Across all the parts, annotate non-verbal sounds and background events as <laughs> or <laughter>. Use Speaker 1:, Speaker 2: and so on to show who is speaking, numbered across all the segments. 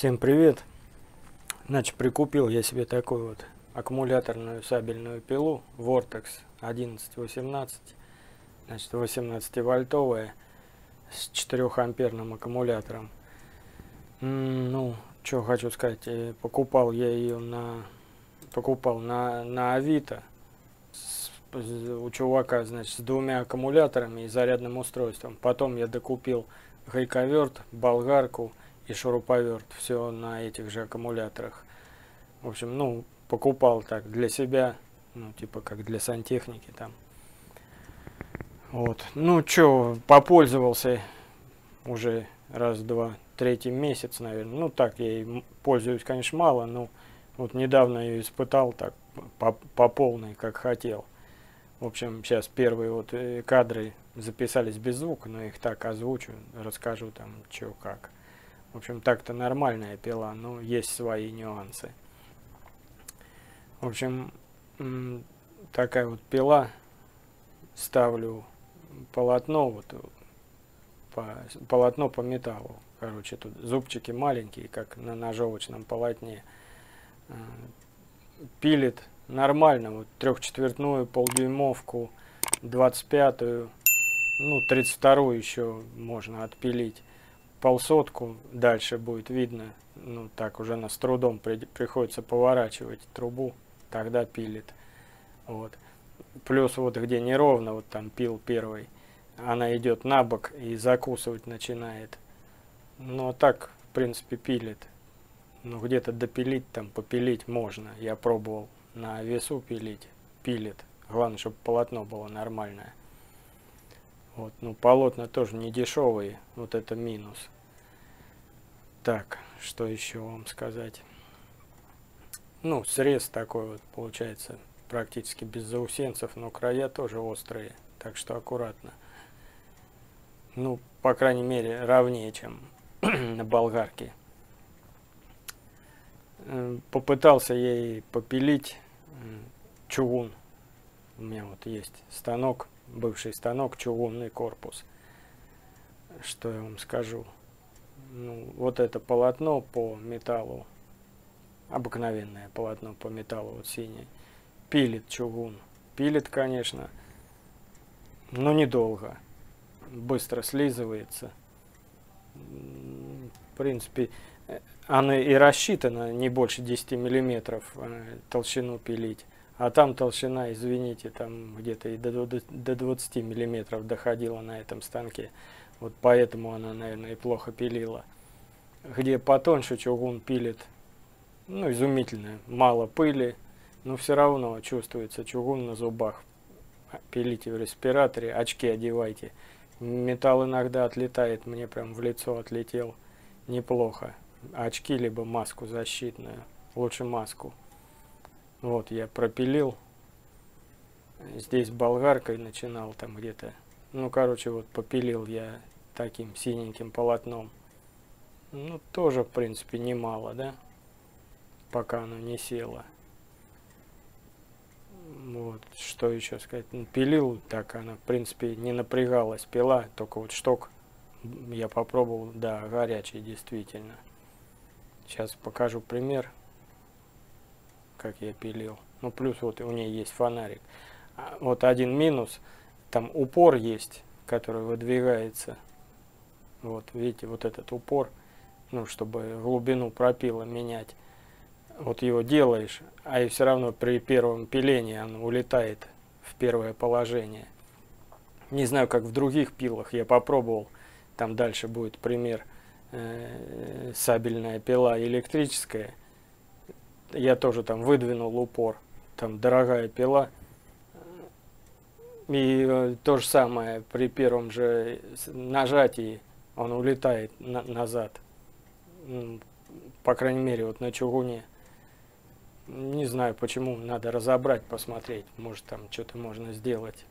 Speaker 1: Всем привет! Значит, прикупил я себе такую вот аккумуляторную сабельную пилу Vortex 1118. Значит, 18 вольтовая с 4 амперным аккумулятором. Ну, что хочу сказать, э, покупал я ее на покупал на, на Авито с, у чувака, значит, с двумя аккумуляторами и зарядным устройством. Потом я докупил гайковерт, болгарку и шуруповерт. Все на этих же аккумуляторах. В общем, ну, покупал так для себя, ну, типа как для сантехники там. Вот. Ну, что, попользовался уже раз-два, третий месяц, наверное. Ну, так, я ей пользуюсь, конечно, мало, но вот недавно ее испытал так по, по полной, как хотел. В общем, сейчас первые вот э, кадры записались без звука, но их так озвучу, расскажу там, что как. В общем, так-то нормальная пила, но есть свои нюансы. В общем, такая вот пила. Ставлю полотно, вот по, полотно по металлу. Короче, тут зубчики маленькие, как на ножовочном полотне. Э, пилит нормально, вот трехчетвертную, полдюймовку, 25-ю, ну, 32-ю еще можно отпилить. Полсотку дальше будет видно, ну, так уже на с трудом при, приходится поворачивать трубу тогда пилит. Вот. Плюс вот где неровно, вот там пил первый, она идет на бок и закусывать начинает. Но так, в принципе, пилит. Ну, где-то допилить, там, попилить можно. Я пробовал на весу пилить, пилит. Главное, чтобы полотно было нормальное. Вот, ну, полотна тоже не дешевые, вот это минус. Так, что еще вам сказать? Ну, срез такой вот получается практически без заусенцев, но края тоже острые, так что аккуратно. Ну, по крайней мере, ровнее, чем <clears throat> на болгарке. Э, попытался ей попилить чугун. У меня вот есть станок, бывший станок, чугунный корпус. Что я вам скажу? Ну, вот это полотно по металлу обыкновенное полотно по металлу, вот синее. Пилит чугун. Пилит, конечно, но недолго. Быстро слизывается. В принципе, оно и рассчитано не больше 10 миллиметров э, толщину пилить. А там толщина, извините, там где-то и до, до, до 20 миллиметров доходила на этом станке. Вот поэтому она, наверное, и плохо пилила. Где потоньше чугун пилит ну, изумительная. Мало пыли, но все равно чувствуется чугун на зубах. Пилите в респираторе, очки одевайте. Металл иногда отлетает, мне прям в лицо отлетел. Неплохо. Очки либо маску защитную. Лучше маску. Вот, я пропилил. Здесь болгаркой начинал там где-то. Ну, короче, вот попилил я таким синеньким полотном. Ну, тоже, в принципе, немало, да? пока оно не село. Вот, что еще сказать? Ну, пилил, так она, в принципе, не напрягалась, пила, только вот шток я попробовал, да, горячий, действительно. Сейчас покажу пример, как я пилил. Ну, плюс вот у нее есть фонарик. А, вот один минус, там упор есть, который выдвигается. Вот, видите, вот этот упор, ну, чтобы глубину пропила менять вот его делаешь, а и все равно при первом пилении он улетает в первое положение. Не знаю, как в других пилах, я попробовал, там дальше будет пример, э, сабельная пила электрическая. Я тоже там выдвинул упор, там дорогая пила. И э, то же самое, при первом же нажатии он улетает на назад. По крайней мере, вот на чугуне. Не знаю почему, надо разобрать, посмотреть, может там что-то можно сделать,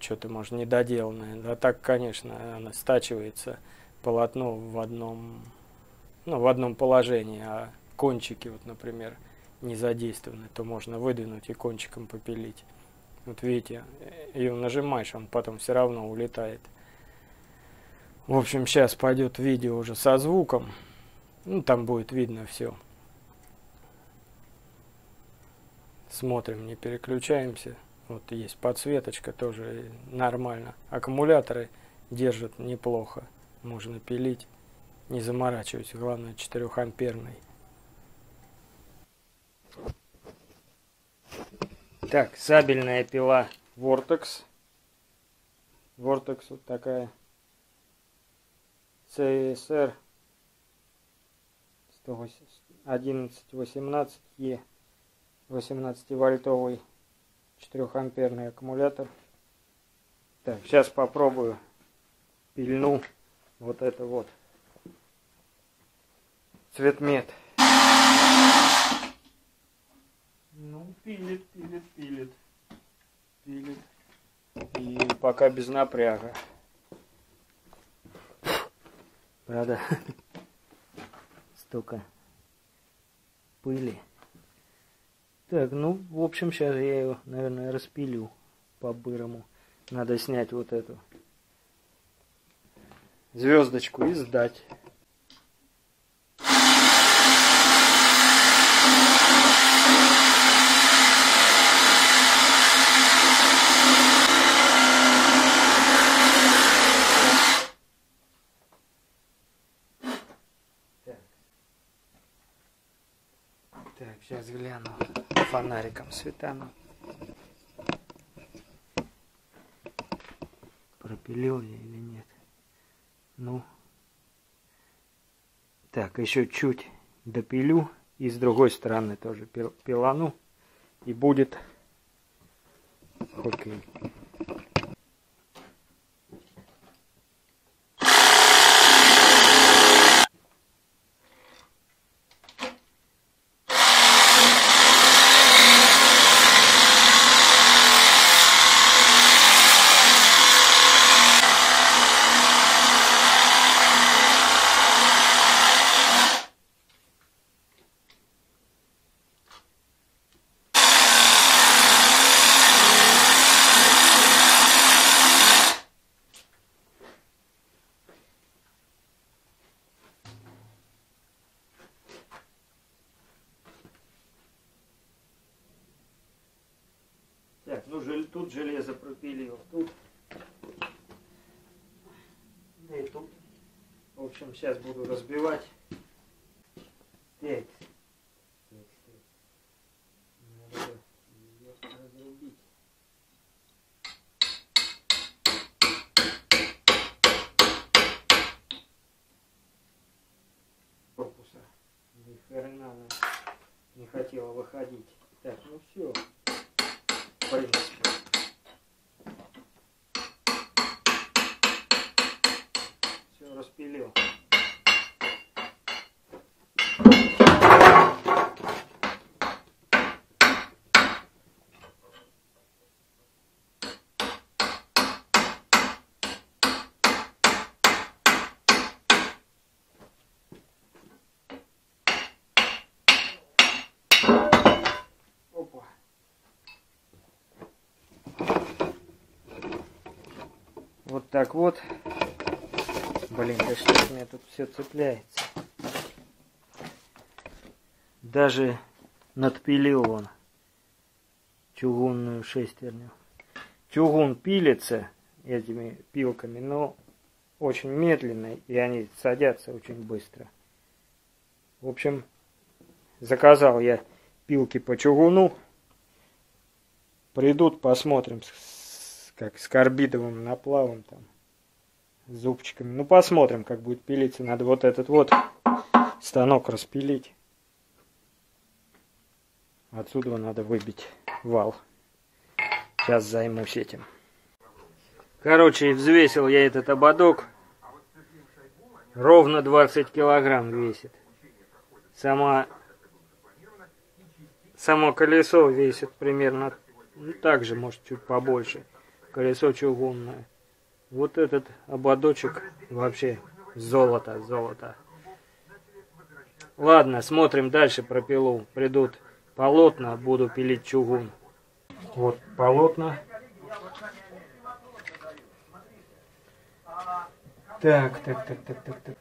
Speaker 1: что-то может недоделанное. А так, конечно, она стачивается полотно в одном, ну, в одном положении, а кончики, вот, например, не задействованы, то можно выдвинуть и кончиком попилить. Вот видите, ее нажимаешь, он потом все равно улетает. В общем, сейчас пойдет видео уже со звуком. Ну, там будет видно все. Смотрим, не переключаемся. Вот есть подсветочка тоже нормально. Аккумуляторы держат неплохо. Можно пилить, не заморачивать. Главное 4 амперный. Так, сабельная пила Vortex. Vortex вот такая. CSR 1118E 18 вольтовый 4 амперный аккумулятор. Так, сейчас попробую пильну вот это вот. Цветмет. Ну, пилит, пилит, пилит. Пилит. И пока без напряга. Правда? Столько пыли. Так, ну, в общем, сейчас я ее, наверное, распилю по-бырому. Надо снять вот эту звездочку и сдать. Так, сейчас гляну фонариком светану. Пропилил я или нет? Ну. Так, еще чуть допилю. И с другой стороны тоже пилану. И будет окей. Железо пропилил, тут. Да и тут. В общем, сейчас буду разбивать. Так. Надо ее разрубить. Корпуса. Ни хрена не хотела выходить. Так, ну все принципе. Все распилил. Так вот. Блин, да что у меня тут все цепляется. Даже надпилил он чугунную шестерню. Чугун пилится этими пилками, но очень медленно, и они садятся очень быстро. В общем, заказал я пилки по чугуну. Придут, посмотрим, как с карбидовым наплавом там, зубчиками. Ну, посмотрим, как будет пилиться. Надо вот этот вот станок распилить. Отсюда надо выбить вал. Сейчас займусь этим. Короче, взвесил я этот ободок. Ровно 20 килограмм весит. Сама, само колесо весит примерно ну, так же, может, чуть побольше колесо чугунное. Вот этот ободочек вообще золото, золото. Ладно, смотрим дальше про пилу. Придут полотна, буду пилить чугун. Вот полотна. Так, так, так, так, так, так.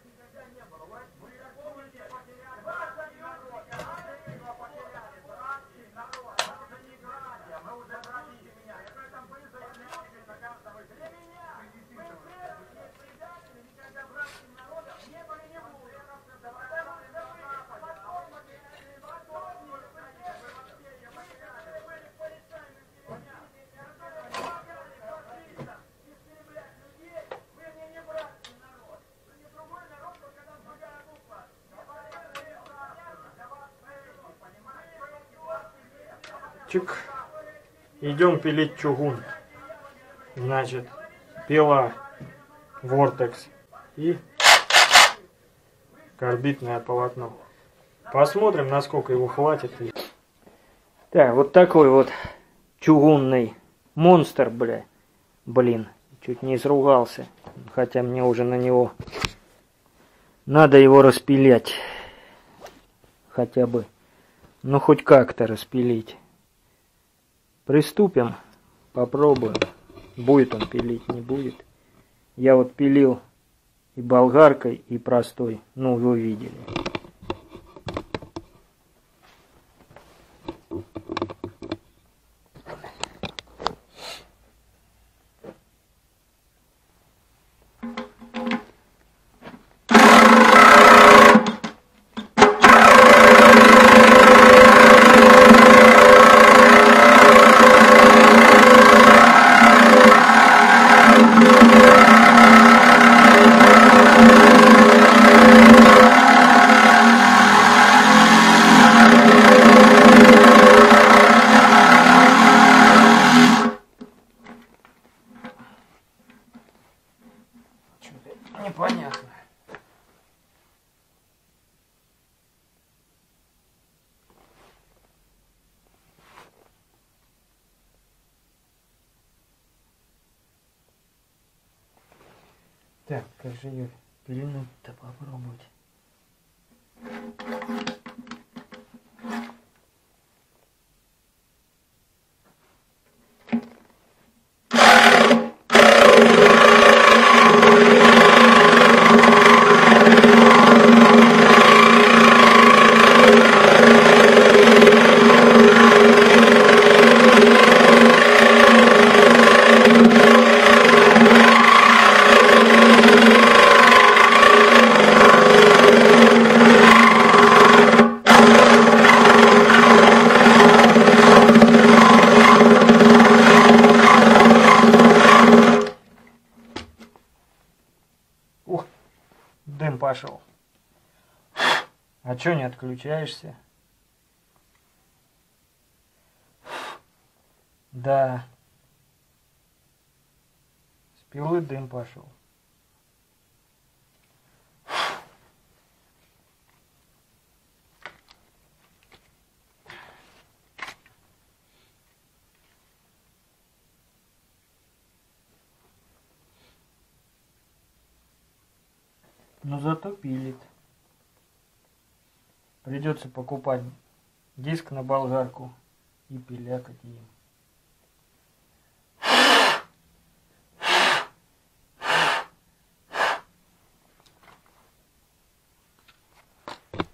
Speaker 1: Чик. Идем пилить чугун. Значит, пила Vortex и карбидное полотно. Посмотрим, насколько его хватит. Так, вот такой вот чугунный монстр, бля. Блин, чуть не изругался. Хотя мне уже на него надо его распилять. Хотя бы. Ну, хоть как-то распилить. Приступим. Попробуем. Будет он пилить, не будет. Я вот пилил и болгаркой, и простой. Ну, вы видели. Так, как же ее пильнуть-то попробовать? Отключаешься? Да. С пилы дым пошел. Но зато пилит. Придется покупать диск на болгарку и пилякать им.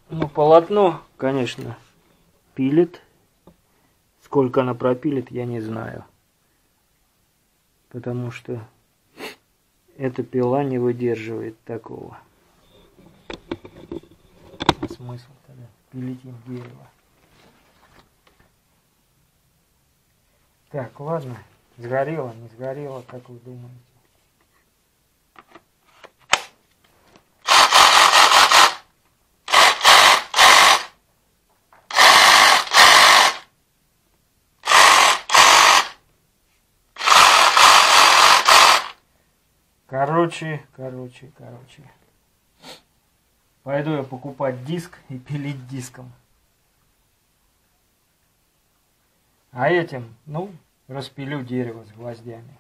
Speaker 1: Ну, полотно, конечно, пилит. Сколько она пропилит, я не знаю. Потому что эта пила не выдерживает такого. А смысл тогда пилить им дерево? Так, ладно. Сгорело, не сгорело, как вы думаете? Короче, короче, короче. Пойду я покупать диск и пилить диском. А этим, ну, распилю дерево с гвоздями.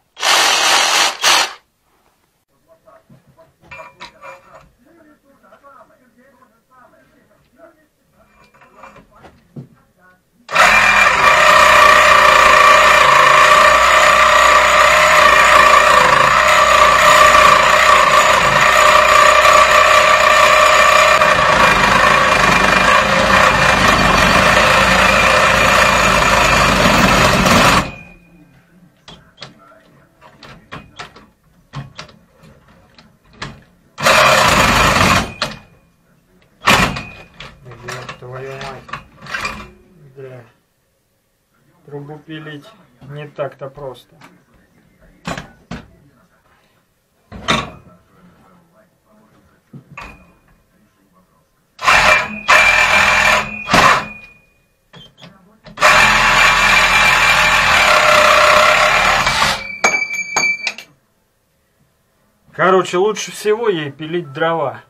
Speaker 1: трубу пилить не так-то просто. Короче, лучше всего ей пилить дрова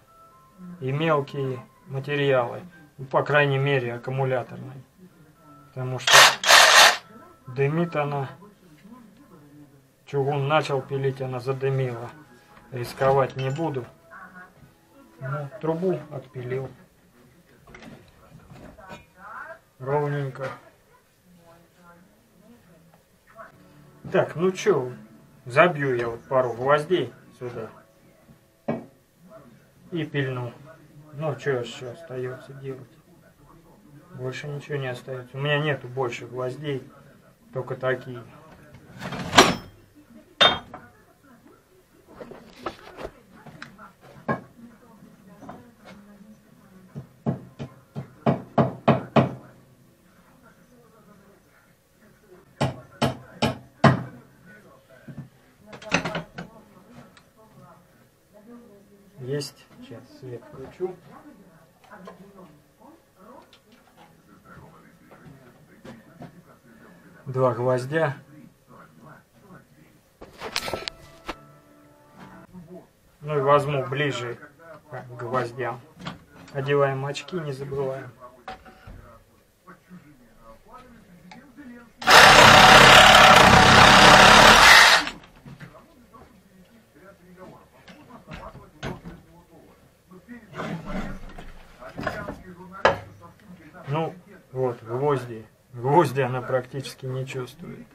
Speaker 1: и мелкие материалы, ну, по крайней мере аккумуляторные, потому что дымит она. Чугун начал пилить, она задымила. Рисковать не буду. Ну, трубу отпилил. Ровненько. Так, ну чё, забью я вот пару гвоздей сюда. И пильну. Ну, что еще остается делать? Больше ничего не остается. У меня нету больше гвоздей, только такие. Есть. Сейчас свет включу. Два гвоздя. Ну и возьму ближе к гвоздям. Одеваем очки, не забываем. Ну, вот, гвозди. Гвозди она практически не чувствует.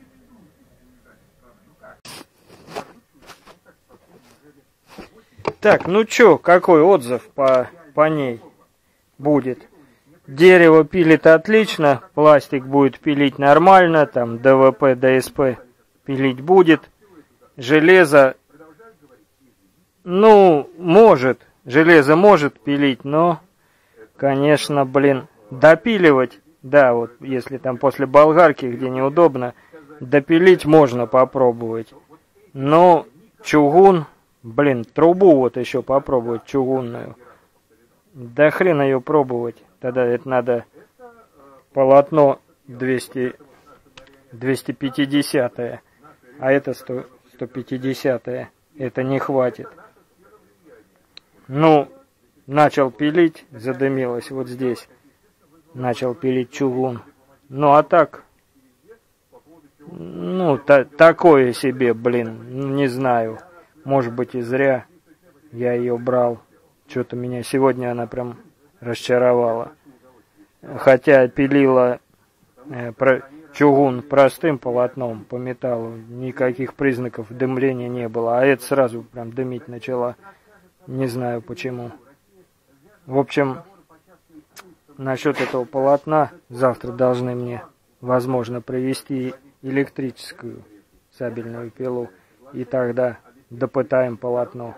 Speaker 1: Так, ну чё, какой отзыв по, по ней будет? Дерево пилит отлично, пластик будет пилить нормально, там ДВП, ДСП пилить будет. Железо, ну, может, железо может пилить, но, конечно, блин, допиливать, да, вот если там после болгарки, где неудобно, допилить можно попробовать. Но чугун, блин, трубу вот еще попробовать чугунную. Да хрен ее пробовать. Тогда это надо полотно 200, 250 -е, а это 100, 150 -е. Это не хватит. Ну, начал пилить, задымилось вот здесь. Начал пилить чугун. Ну, а так, ну, та такое себе, блин, не знаю. Может быть и зря я ее брал. Что-то меня сегодня она прям расчаровала. Хотя пилила э, про, чугун простым полотном по металлу, никаких признаков дымления не было. А это сразу прям дымить начала. Не знаю почему. В общем, насчет этого полотна завтра должны мне, возможно, привезти электрическую сабельную пилу. И тогда допытаем полотно.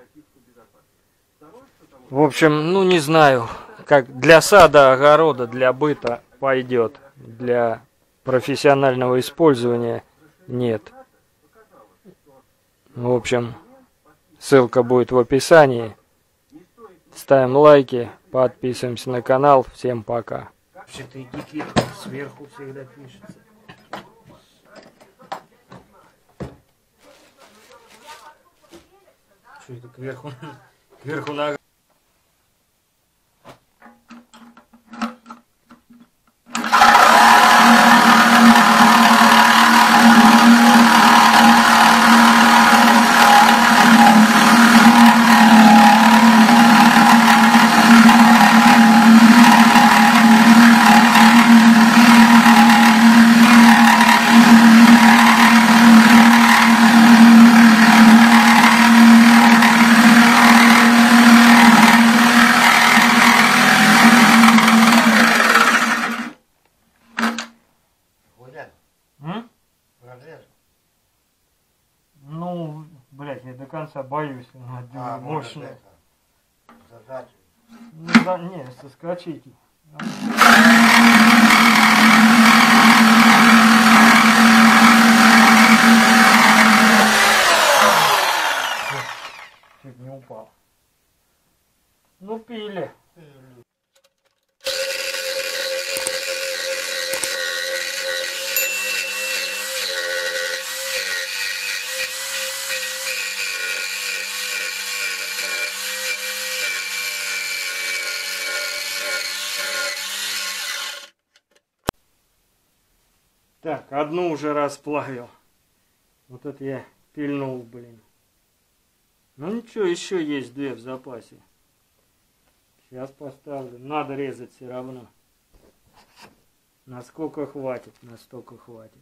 Speaker 1: В общем, ну не знаю, как для сада, огорода, для быта пойдет. Для профессионального использования нет. В общем, ссылка будет в описании. Ставим лайки, подписываемся на канал. Всем пока. Вообще-то сверху всегда пишется. Что это кверху? <laughs> Кверху нога. Ну, блядь, я до конца боюсь. Она а. Ну, да, не, соскочить. Чуть не упал. Ну, пили. Так, одну уже расплавил. Вот это я пильнул, блин. Ну ничего, еще есть две в запасе. Сейчас поставлю. Надо резать все равно. Насколько хватит, настолько хватит.